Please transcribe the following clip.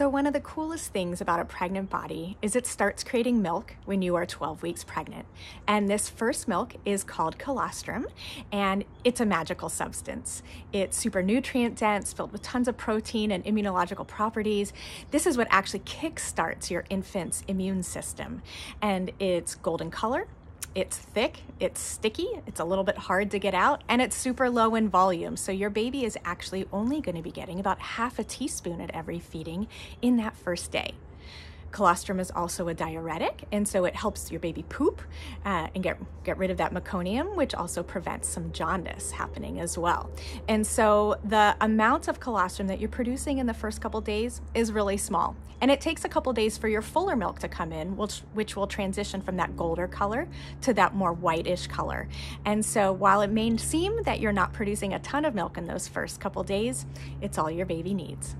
So, one of the coolest things about a pregnant body is it starts creating milk when you are 12 weeks pregnant. And this first milk is called colostrum, and it's a magical substance. It's super nutrient dense, filled with tons of protein and immunological properties. This is what actually kickstarts your infant's immune system. And it's golden color, it's thick, it's sticky, it's a little bit hard to get out, and it's super low in volume. So your baby is actually only going to be getting about half a teaspoon at every feeding in that first day. Colostrum is also a diuretic, and so it helps your baby poop uh, and get, get rid of that meconium, which also prevents some jaundice happening as well. And so the amount of colostrum that you're producing in the first couple days is really small. And it takes a couple days for your fuller milk to come in, which, which will transition from that golder color to that more whitish color. And so while it may seem that you're not producing a ton of milk in those first couple days, it's all your baby needs.